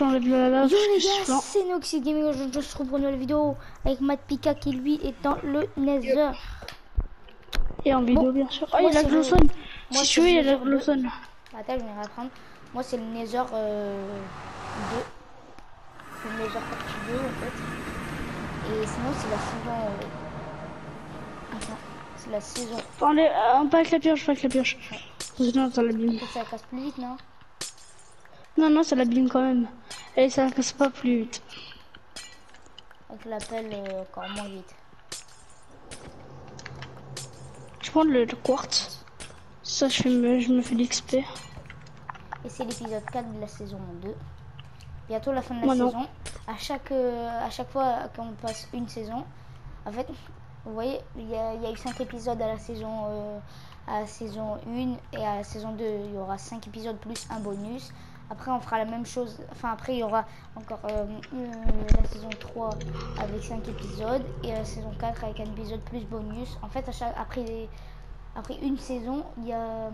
J'enlève la. Yo les gars, c'est Noxy Gaming, aujourd'hui je se retrouve pour une nouvelle vidéo avec Matt Pika qui lui est dans le Nether. Et en vidéo Bon, bien sûr. Moi, il y a la glowstone. Si tu veux, il a la glowstone. Attends, je vais reprendre. Moi c'est le Nether euh, 2. C'est le Nether partie 2 en fait. Et sinon c'est la saison... euh, Attends, c'est la saison... Euh, pas avec la pioche, pas avec la pioche. Sinon, ça l'abîme. Peut-être ça casse plus vite, non? Non, non, ça l'abîme quand même. Et ça casse pas plus vite. Avec la pelle euh, encore moins vite. Je prends le, le quartz. Ça, je, me, je me fais l'XP. Et c'est l'épisode 4 de la saison 2. Bientôt la fin de la Moi, non. saison. À chaque, euh, à chaque fois qu'on passe une saison, en fait, vous voyez, il y, a il y a eu 5 épisodes à la saison, euh, à la saison 1 et à la saison 2, il y aura 5 épisodes plus un bonus. Après, on fera la même chose. Enfin, après, il y aura encore euh, euh, la saison 3 avec 5 épisodes et la saison 4 avec un épisode plus bonus. En fait, à chaque, après, les- après une saison, il y a. euh,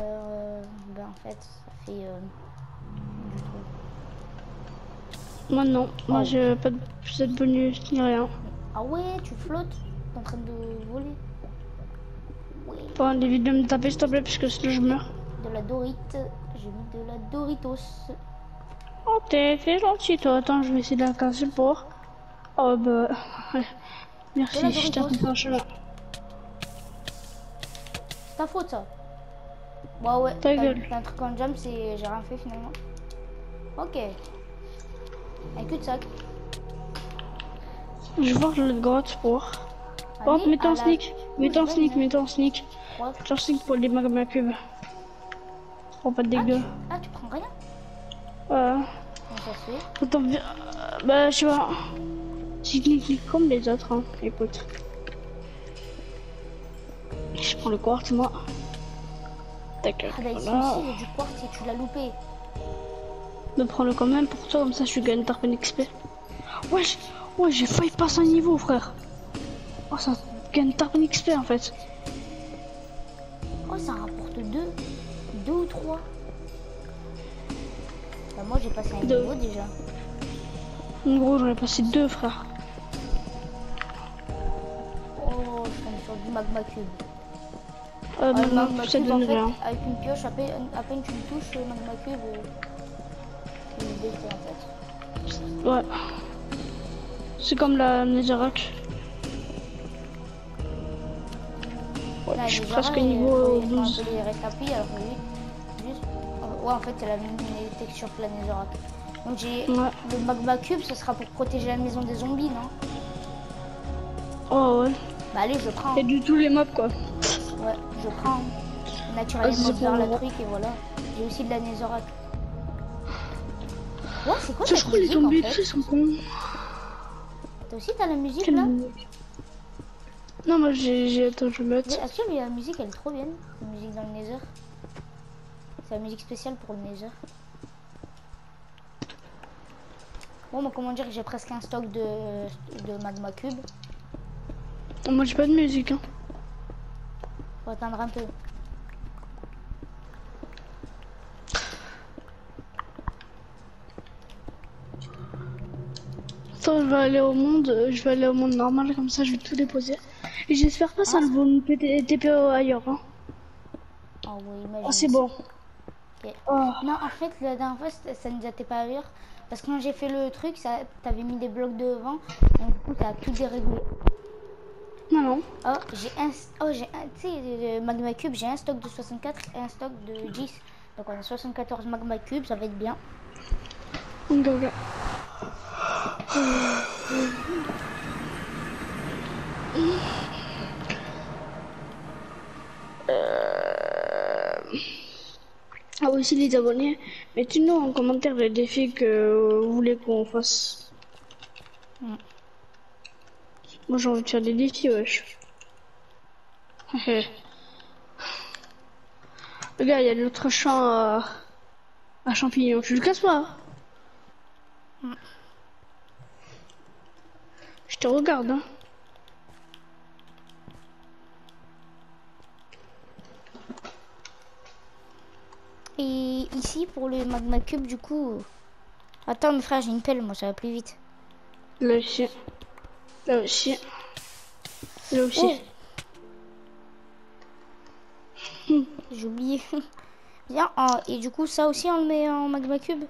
euh, ben, en fait, ça fait. euh. Moi, non. Moi, Oh. j'ai pas de, bonus ni rien. Ah ouais, tu flottes? T'es en train de voler? Oui, Pas évite de me taper, s'il te plaît, parce que sinon je meurs. de la dorite. J'ai mis de la Doritos. Oh, t'es gentil, toi. Attends, je vais essayer de la casser pour. Oh, bah. Merci, je fait un chemin. Ta faute ça. Ouais ouais, Ta t'as gueule. t'as un truc en jump, c'est j'ai rien fait finalement. Ok. Un cul de sac. Je voir le grotte pour. Oh, en la- sneak. Mets-toi en sneak, mets-toi en sneak. Ouais. Mets-toi en sneak pour les magma cubes. Prends pas de Ah, dégâts. tu... ah, tu prends rien. Comment ça se fait euh, Bah, je sais pas. J'ai cliqué comme les autres, hein. Écoute. Je prends le quartz, moi. Tac, Ah bah ici voilà. il y a du quartz et tu l'as loupé. Mais prends-le quand même pour toi, comme ça je gagne Tarpon XP. Wesh, ouais, j'ai failli passer un niveau, frère. Oh, ça gagne Tarpon XP en fait. Trois. Bah, moi j'ai passé un Deux. niveau déjà. En gros, j'en ai passé deux, frère. Oh, je tombe sur du magma cube. Euh, non, magma ça cube, donne en fait, rien. avec une pioche, à peine, à peine tu le touches, le magma cube, euh, il détruit en fait. Ouais. C'est comme la Netherrack. Ouais, Là, je suis presque niveau ils font un 12. peu les récapis, alors que lui, juste... euh, Ouais, en fait, c'est la même texture que la Netherrack. Donc j'ai Ouais. le magma cube, ce sera pour protéger la maison des zombies, non? Oh ouais. Bah allez, je prends. Et du tous les mobs quoi. Ouais, je prends. Naturellement Ah, c'est vers la truc et voilà. J'ai aussi de la Netherrack. Ouais, c'est quoi Ça, je crois les musique, zombies, en fait sont cons. Toi aussi, t'as la musique Quelle là? musique? Non, moi j'ai. Attends, je mettre. Mais Actuellement, la musique elle est trop bien. La musique dans le Nether. C'est la musique spéciale pour le Nether. Bon, bah, comment dire, j'ai presque un stock de, de magma cube. Moi j'ai pas de musique. Hein. Faut attendre un peu. Attends, je vais aller au monde, euh, je vais aller au monde normal, comme ça je vais tout déposer. Et j'espère pas ça ne vaut une PT TPO ailleurs. Hein. Oh oui. Oh, c'est bon. Oh. Non, en fait, la dernière fois, ça- ça ne était pas ailleurs. Parce que quand j'ai fait le truc, ça, t'avais mis des blocs devant. Donc, du coup, ça a tout déréglé. Non, non. Oh, j'ai un, oh, j'ai un, tu sais, le Magma Cube, j'ai un stock de 64 et un stock de 10. Donc, on a 74 Magma Cube, ça va être bien. Euh... Ah aussi les abonnés, mettez-nous en commentaire les défis que vous voulez qu'on fasse. Mm. Moi j'ai envie de faire des défis, wesh. Regarde, il y a l'autre champ à... à champignons. Tu le casses pas hein Mm. Je te regarde, hein. Et ici, pour le Magma Cube, du coup, Attends, mes frères, j'ai une pelle, moi, ça va plus vite. Là aussi. Là aussi. Là aussi. Oh. J'ai oublié. Bien, et du coup, ça aussi, on le met en magma cube?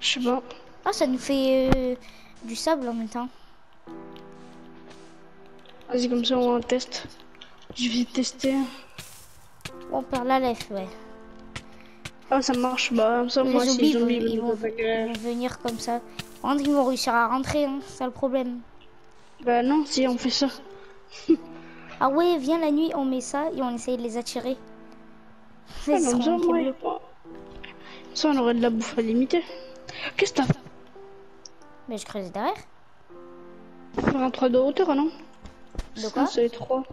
Je sais pas. Ah, ça nous fait euh, du sable en même temps. Vas-y, comme ça, on teste. Je vais tester. On perd la lèvre, ouais. Ah, ça marche. Bah, ça, Les moi, zombies, si zombies ils, vont, ils venir comme ça. Par contre, ils vont réussir à rentrer, hein, c'est ça le problème. Bah, non, si on fait ça. Ah ouais, viens la nuit, on met ça et on essaye de les attirer. Ah, ça, on aurait de la bouffe à limiter. Qu'est-ce que t'as fait? Mais je creuse derrière. Faut faire un 3 de hauteur, non? De quoi? C'est 3.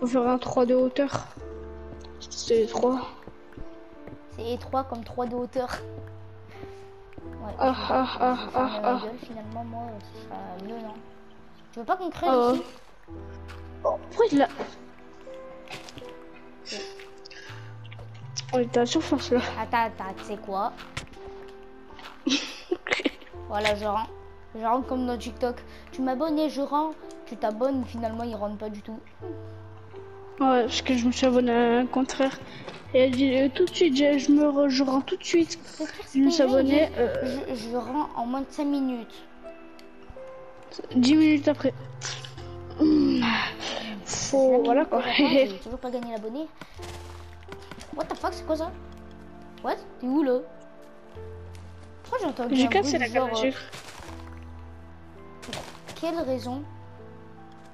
Faut faire un 3 de hauteur. C'est 3. C'est étroit comme 3 de hauteur. Ouais, Ah, ah, ah, ah, fermer ma ah. gueule, Finalement, moi, ce sera mieux, non Tu veux pas qu'on creuse Ah, ici? Oh, pourquoi il a... On était à la surface là. Attends, attends, tu sais quoi? Voilà, je rends. Je rentre comme dans TikTok. Tu m'abonnes et je rends. Tu t'abonnes, finalement, il rentre pas du tout. Ouais, parce que je me suis abonné à un contraire. Et elle dit euh, tout de suite, je, je me re- je rends tout de suite. Je me suis abonné je, euh, je, rends en moins de 5 minutes. 10 minutes après. Mmh. Faut, voilà quoi. J'ai toujours pas gagné l'abonné. What the fuck, c'est quoi ça? What? T'es où là? Pourquoi j'ai entendu J'ai cassé la genre, à euh. Quelle raison?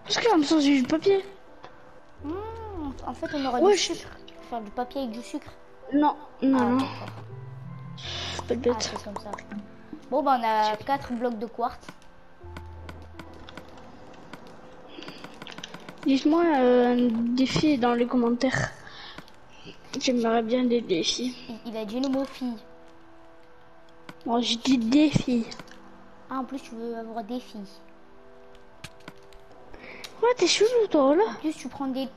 Parce que ça, j'ai du papier. Hmm, En fait, on aurait Ouais, du je- sucre. Faire du papier avec du sucre. Non, non, Ah, non, pas de Ah, bête. c'est comme ça. Bon, bah, on a 4 blocs de quartz. Dites-moi euh, un défi dans les commentaires. J'aimerais bien des défis. Il, il a dit le mot fille. Bon, j'ai dit défi. Ah, en plus, tu veux avoir des filles. Ouais, t'es chelou toi, là. En plus, tu prends des.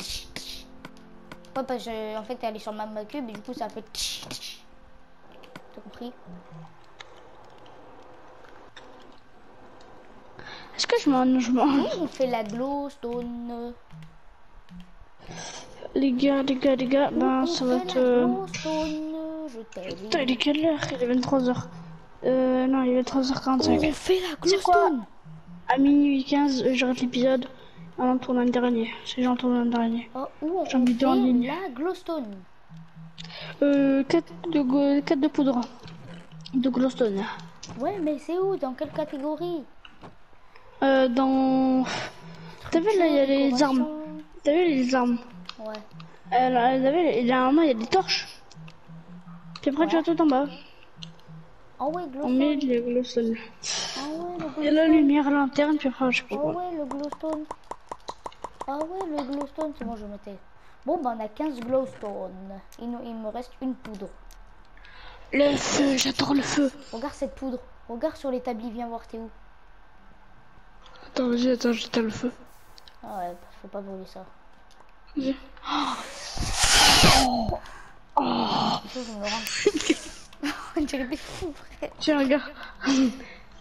Ouais, parce que, en fait, t'es allé sur ma cube et du coup, ça fait. T'as compris? Est-ce que je m'en... Je m'en... Oui, on fait la glowstone. Les gars, les gars, les gars, ben ça va être... euh, glowstone, je. Putain, il est quelle heure? Il est 23h. Euh, non, il est 23h45. On fait la quoi? glowstone. À minuit 15, euh, j'arrête l'épisode. Avant de tourner un dernier. Si j'en tourne un dernier. Oh, où on J'ai envie de en ligne. la glowstone. Euh, 4 de, go- 4 de poudre. De glowstone. Ouais, mais c'est où? Dans quelle catégorie? Euh, dans... T'as vu là, il y a les armes. T'as vu les armes Ouais. euh, là, T'as vu, il y a un il y a des torches. Puis après, tu vas tout en bas. Ah ouais, On met glowstone. les glowstone. Ah ouais, le Il y a la glowstone. lumière, lanterne, puis après, je sais pas Ah ouais, le glowstone. Ah ouais, le glowstone. C'est bon, je mettais. Bon, bah, on a 15 glowstone. Il, nous- il me reste une poudre. Le feu, j'adore le feu. Regarde cette poudre. Regarde sur l'établi, viens voir, t'es où? Attends, vas-y, attends, j'éteins le feu. Ah ouais, faut pas brûler ça. Je. On dirait des fous, frère. Tiens, regarde.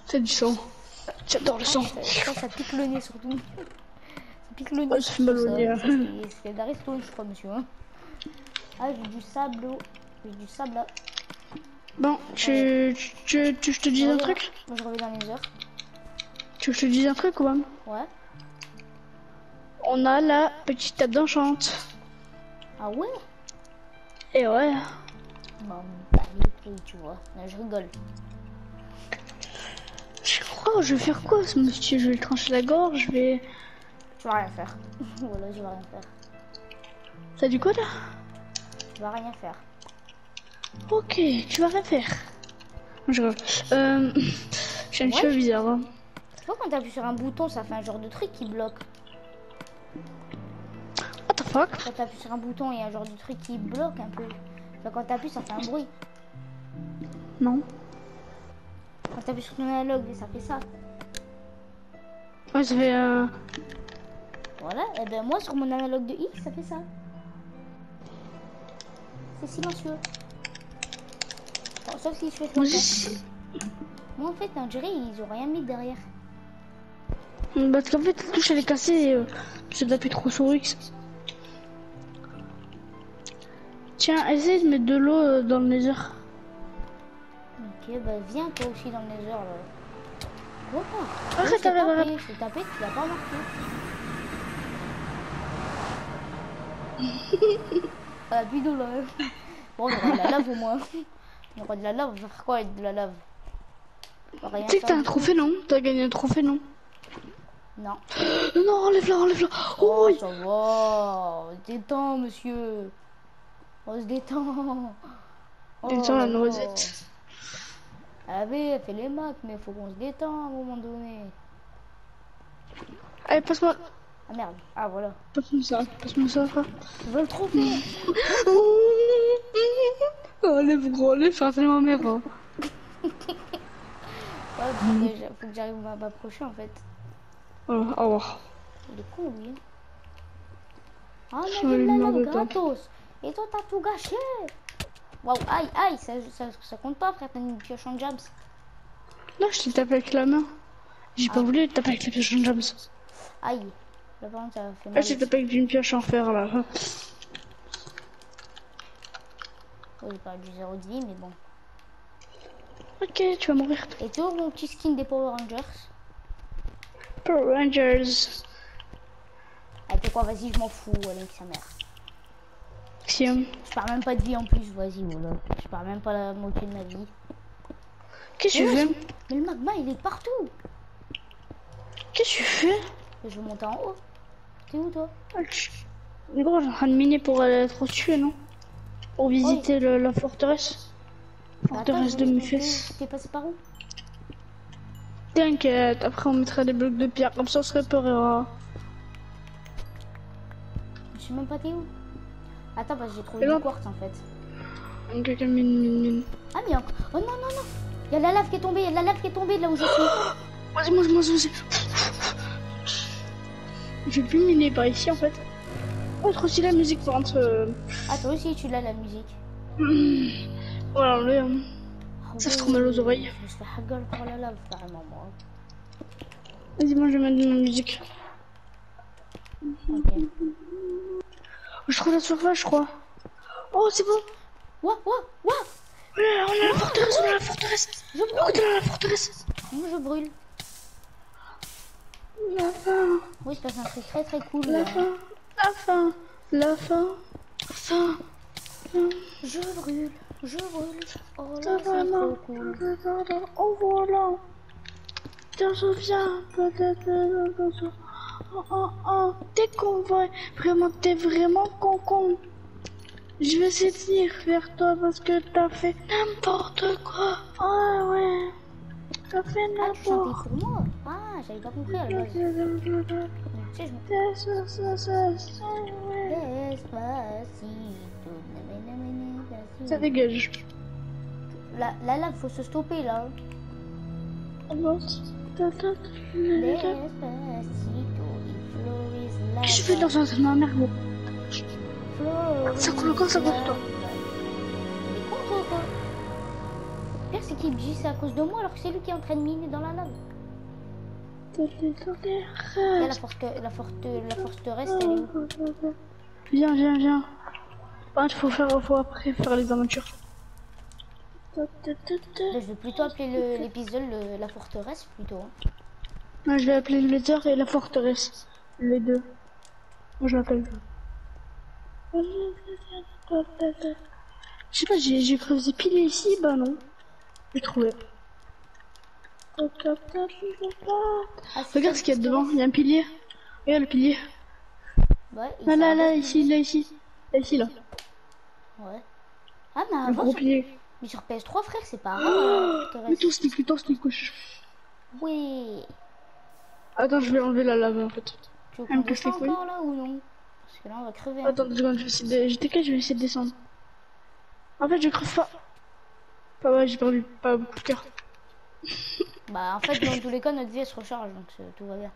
C'est du sang. J'adore le sang. Ça, ça, ça pique le nez surtout. Pique le nez. Ça. nez. Ça, c'est- restone, je crois, monsieur. hein. Ah, j'ai du sable. J'ai du sable là. Bon, tu, tu, tu, je te dis un truc? Moi, je reviens dans les heures. Tu veux que je te dise un truc ou pas? Ouais. On a la petite table d'enchante. Ah ouais? Et ouais. Bah, bah, tu vois. Non, je rigole. Je crois, je vais faire quoi ce monsieur? Je vais trancher la gorge, je vais... Tu vas rien faire. voilà, je vais rien faire. T'as du quoi là Tu vas rien faire. Ok, tu vas rien faire. Je rigole. Euh... J'ai une Ouais. cheveux bizarre. Hein. Tu vois, quand t'appuies sur un bouton, ça fait un genre de truc qui bloque. What the fuck Quand t'appuies sur un bouton, il y a un genre de truc qui bloque un peu. Enfin, quand t'appuies, ça fait un bruit. Non. Quand t'appuies sur ton analogue, ça fait ça. Ouais, ça fait... Euh... Voilà, et ben moi sur mon analogue de X, ça fait ça. C'est silencieux. Bon, sauf si je fais comme ça. Moi, en fait, on dirait ils ont rien mis derrière. Parce qu'en fait, la touche elle est cassée et euh, je t'appuie trop sur X. Tiens, essaye de mettre de l'eau euh, dans le nether. Ok, bah viens toi aussi dans les heures là. Quoi Arrête, arrête. je t'ai tapé, tu l'as pas marqué. Ah, plus d'eau là. Bon, on aura de la lave au moins. On aura de la lave, on va faire quoi avec de la lave Tu sais que t'as un trophée, non T'as gagné un trophée, non Non. Non, non, enlève-la, enlève-la. Oh, Oh, ça va. On se détend, monsieur. On se détend. Oh, Détends la noisette. Ah oui, elle fait les macs, mais faut qu'on se détend à un moment donné. Allez, passe-moi. Ah merde. Ah voilà. Passe-moi ça, passe-moi ça, frère. Tu veux le trophée Enlève, gros, enlève, c'est tellement mère. Hein. Ouais, faut que j'a- faut que j'arrive à m'approcher en fait. Voilà, au revoir. Il est con lui. Ah on a la lave gratos. Et toi t'as tout gâché. Waouh, aïe, aïe, ça, ça, ça compte pas frère, t'as une pioche en jams. Non, je t'ai tapé avec la main. J'ai Ah. pas voulu te taper avec la pioche en jams. Aïe. Par contre ça fait Là, mal. j'ai tapé avec une pioche en fer, là. Oh, j'ai pas du 0 de vie, mais bon. Ok, tu vas mourir. Et toujours mon petit skin des Power Rangers? Power Rangers. Ah, t'es quoi, vas-y, je m'en fous, allez, sa mère. Hein. Je parle même pas de vie en plus, vas-y, voilà. Je parle même pas la moitié de ma vie. Qu'est-ce que tu fais Mais le magma, il est partout. Qu'est-ce que tu fais? Je vais monter en haut. T'es où, toi Gros, j'ai en train de miner pour aller trop tuer, non Pour visiter le- la forteresse. Bah, Forteresse de mes fesses. T'es passé par où T'inquiète, après on mettra des blocs de pierre, comme ça on se réparera. Je sais même pas t'es où. Attends, que j'ai trouvé bon. quartz en fait. Quelqu'un mine, mine, mine. Ah, mais encore. Oh non, non, non. Il y a la lave qui est tombée, il y a la lave qui est tombée de là où je suis. Vas-y, mange, mange, vas-y. Je vais plus miner par ici en fait. Oh, trop stylé la musique par contre. euh, Ah, toi aussi, tu l'as la musique. Voilà, le. euh, Ah Ça fait trop mal aux oreilles. La. Vas-y, moi je vais mettre de la musique. Je trouve la surface, je crois. Oh, c'est bon. Ouah, ouah, ouah. Oh là là, on a la forteresse, on a la forteresse. Je Oh, brûle. dans la forteresse. Moi, je brûle. La fin, Oui, passe un truc très très cool. la fin, la fin, la fin, la fin. Je brûle, je brûle. Oh là, c'est trop cool. Oh voilà. T'en souviens peut-être. Oh oh oh. T'es con. Vraiment, t'es vraiment con con. Je vais essayer de venir vers toi parce que t'as fait n'importe quoi. Ah ouais. T'as fait n'importe pour moi Ah, j'avais pas compris à la base. Tu sais, je me... quoi. Despacito, nanana, despacito. Ça dégage. La, la lave, faut se stopper là. Qu'est-ce que je fais dans un ma mère, gros Florise Ça coule encore, ça coule toi. Pire c'est qu'il me dit c'est à cause de moi alors que c'est lui qui est en train de miner dans la lave. Et la, forte, la, forte, la forteresse elle est où Viens, viens, viens. Ah, il faut faire, faut après faire les aventures. Je vais plutôt appeler le- l'épisode la forteresse plutôt. hein. Moi, je vais appeler le Nether et la forteresse. Les deux. Moi, je l'appelle. Je sais pas, j'ai j'ai creusé pile ici, bah non. J'ai trouvé. Ah, Regarde ce qu'il y a devant, il y a un pilier. Regarde le pilier. Ouais, il Là, là, là, ici, là, ici. Là, ici, là. Ouais. Ah, mais avant, gros sur, pilier. mais sur PS3, frère, c'est pas rare la forteresse. Plutôt stick, plutôt stick, wesh. Oui. Attends, je vais enlever la lave en fait. Tu veux Ah, qu'on descende encore là ou non? Parce que là, on va crever. hein. Attends deux secondes, je vais essayer de... Je vais essayer de descendre. En fait, je crève pas. Pas ouais, j'ai perdu pas beaucoup de cœur. Bah, en fait, dans tous les cas, notre vie elle se recharge donc c'est- tout va bien.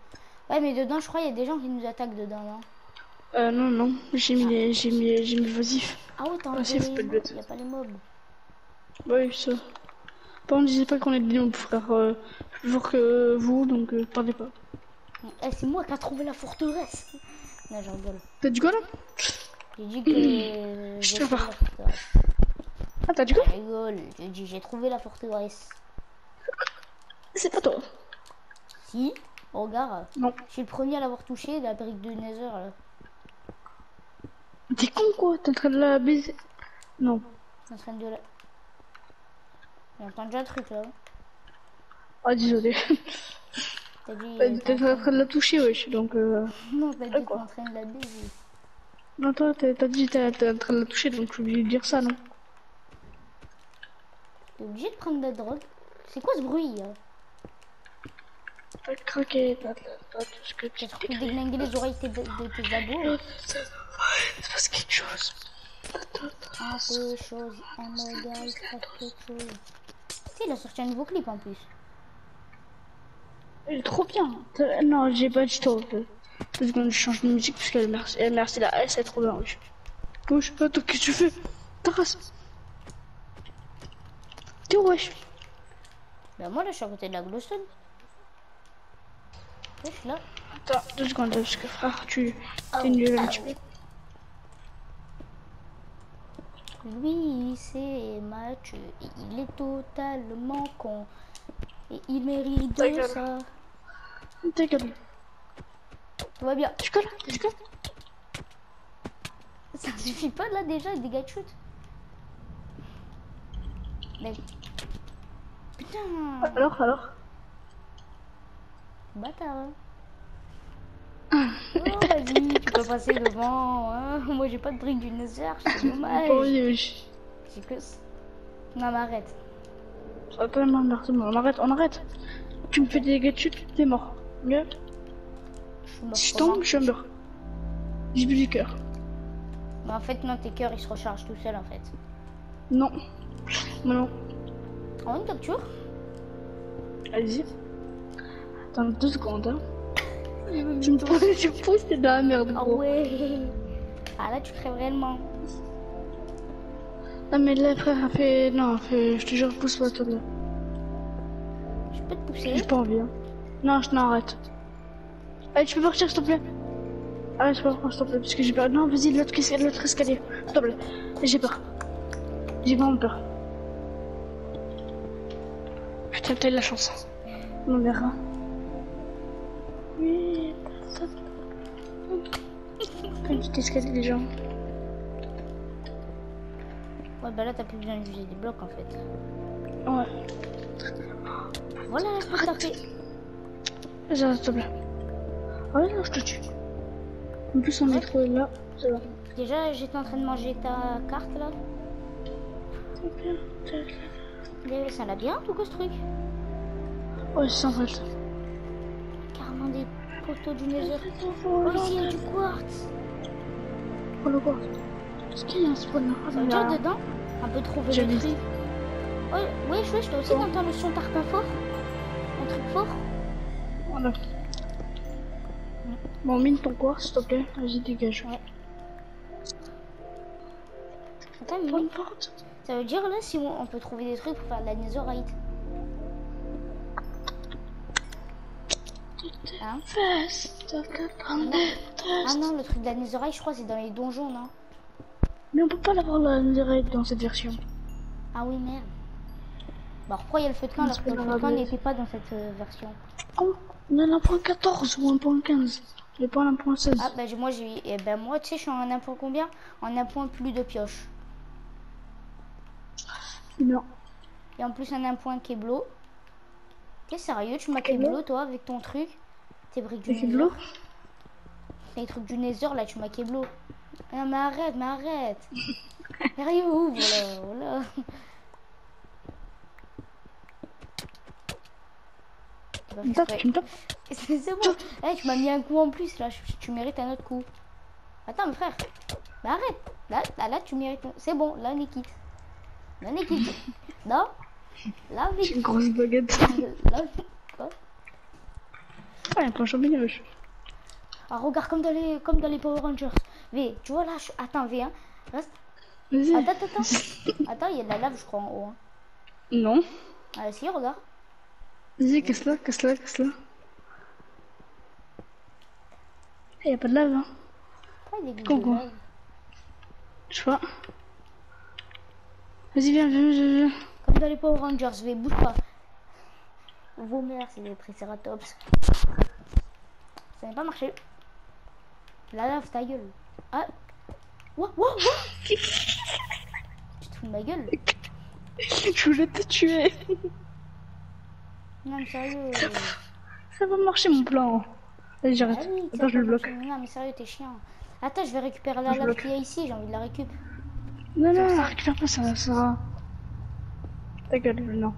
Ouais, mais dedans, je crois, il y a des gens qui nous attaquent dedans, non? Euh, non, non, j'ai mis les... j'ai mis, j'ai mis vasif. Ah ouais, t'as Ah, enlevé les mobs, bête. y a pas les mobs. Ouais, ça. Par contre, disais pas qu'on est des noobs, frère. Euh, fort que vous, donc euh, parlez pas. Eh, c'est moi qui a trouvé la forteresse. Non, je rigole. T'as dit quoi là J'ai dit que Je te trouvé vois. la forteresse. Ah, t'as Je rigole. J'ai dit j'ai trouvé la forteresse. C'est pas toi. Si, regarde. Non. Je suis le premier à l'avoir touché, la brique de Nether là. T'es con quoi T'es en train de la baiser Non. Suis en train de la. J'ai entendu un truc là. Ah, désolé. T'as dit. T'es t'es en train de la toucher, wesh. Donc, euh... Non, t'as dit que t'es quoi en train de la baiser. Non, toi, t'as dit que t'es en train de la toucher, donc je suis obligé de dire ça, non? T'es obligé de prendre de la drogue. C'est quoi ce bruit T'as craqué, t'as t'as tout ce que tu trop déglinguer les oreilles de, de, tes abos. C'est parce quelque chose. Un peu chose, un mot gars, il se passe quelque chose. Tu sais, il a sorti un nouveau clip en plus. Il est trop bien. T'as- Non, j'ai pas dit toi. Deux secondes, je change de musique parce que merci, merci la S, c'est trop bien. Oh, je sais pas, toi, qu'est-ce que tu fais? Ta où, wesh Ben moi là, je suis à côté de la glowstone. Ouais, je suis là. Attends, deux secondes, parce que frère, tu t'es nul un petit peu. Lui, c'est Mathieu, il est totalement con. Et il mérite de ça. Gueule. Tout va bien. Tu colles Tu colles Ça suffit pas là déjà, des gars de shoot. Mais... Putain, Alors, alors bâtard. hein. Oh, vas-y, tu peux passer devant. hein. Moi, j'ai pas de brique du Nether, c'est dommage. J'ai que... Non, mais arrête. Ça tellement on arrête, on arrête. Tu me fais des de chute, t'es mort. Mieux Je suis mort Si je tombe, je meurs. J'ai bu du cœur. Mais en fait, non, tes cœurs, ils se rechargent tout seuls, en fait. Non. Non, non. En une capture? Allez-y. Attends deux secondes. Hein. Tu me poses, tu poses, t'es dans la merde, Ah gros. ouais Ah là, tu crèves réellement. Non, mais là, frère, fait. Non, fait. Je te jure, pousse pas, toi, là. Je peux te pousser? J'ai pas envie, hein. Non, je n'arrête. Allez, tu peux partir, s'il te plaît? Allez, je peux partir, s'il te plaît, parce que j'ai peur. Non, vas-y, l'autre escalier, l'autre escalier. S'il te plaît. J'ai peur. J'ai vraiment peur. Eu de la chance. On verra. Oui, Petit escalier, les gens. Ouais, bah là, t'as plus besoin d'utiliser des blocs, en fait. Ouais. Voilà, je peux taper. Vas-y, s'il te plaît. Ah ouais, non, je te tue. En plus, on est trop là. C'est bon. Déjà, j'étais en train de manger ta carte, là. Mais C'est un labyrinthe ou quoi, ce truc Ouais, c'est en fait. Carrément des poteaux du Nether. Oh, ici, il y a du quartz. Oh, le quoi Est-ce qu'il y a un spawn là Ça veut dire dedans peut trouver J'ai le vu. truc. Ouais, je toi aussi, t'entends le son tarpin fort Un truc fort Voilà. Bon, mine ton quoi, s'il te plaît. Vas-y, dégage. Ouais. Attends, Bonne porte. Ça veut dire là si on, peut trouver des trucs pour faire de la netherite. Hein Ah non, le truc de la netherite, je crois, c'est dans les donjons, non Mais on peut pas l'avoir la direct dans cette version. Ah oui, merde. Bah pourquoi il y a le feu de camp alors que le feu de camp n'était pas dans cette euh, version Oh, on a l'impoint 14 ou 1.15. Il est pas en 1.16. Ah bah j'ai- moi j'ai eh ben moi tu sais je suis en un point combien? En un point plus de pioche. Non. Et en plus en un point Keblo. T'es sérieux? Tu m'as Keblo toi avec ton truc Tes briques du Nether Les trucs du Nether là tu m'as Keblo. Non mais arrête, mais arrête Sérieux ouvre là, voilà. C'est bon. Eh, tu m'as mis un coup en plus là. Tu- Tu mérites un autre coup. Attends, mais frère. Mais arrête. Là, là, là, tu mérites. C'est bon. Là, on est quitte. Non. Là, on est J'ai une grosse baguette. Quoi Ah, il y a plein de. Ah, regarde comme dans les, comme dans les Power Rangers. V, tu vois là. je- Attends, V, hein. Reste. Attends, attends, attends. Attends, il y a de la lave, je crois, en haut. hein. Non. Ah, si, regarde. Vas-y, casse-la, casse-la, casse-la. Il y a pas de lave, hein. Pourquoi il a des Congo. de lave Je sais pas. Vas-y, viens, viens, viens, viens. Comme dans les Power Rangers, je vais bouge pas. Vos mères, c'est des Triceratops. Ça n'a pas marché. La lave, ta gueule. Ah. Ouah, ouah, ouah. Tu te fous de ma gueule Je voulais te tuer. Non, mais sérieux. Ça va marcher mon plan. Vas-y, Ah j'arrête. oui, ça Attends, je le bloque. Non, mais sérieux, t'es chiant. Attends, je vais récupérer la Je lave qu'il y a ici. J'ai envie de la récup. Non, non, récupère pas ça, ça. Ta gueule, non.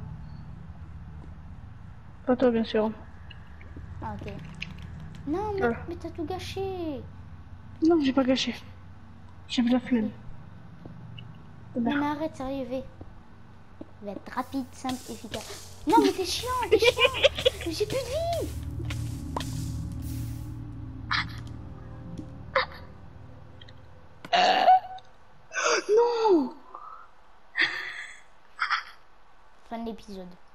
Pas toi, bien sûr. Ah, ok. Non, mais, Voilà. mais t'as tout gâché. Non, j'ai pas gâché. J'avais la flemme. Non, mais arrête, sérieux, V. Il va être rapide, simple, efficace. Non, mais t'es chiant, t'es chiant. Mais J'ai plus de vie. Non Fin de l'épisode.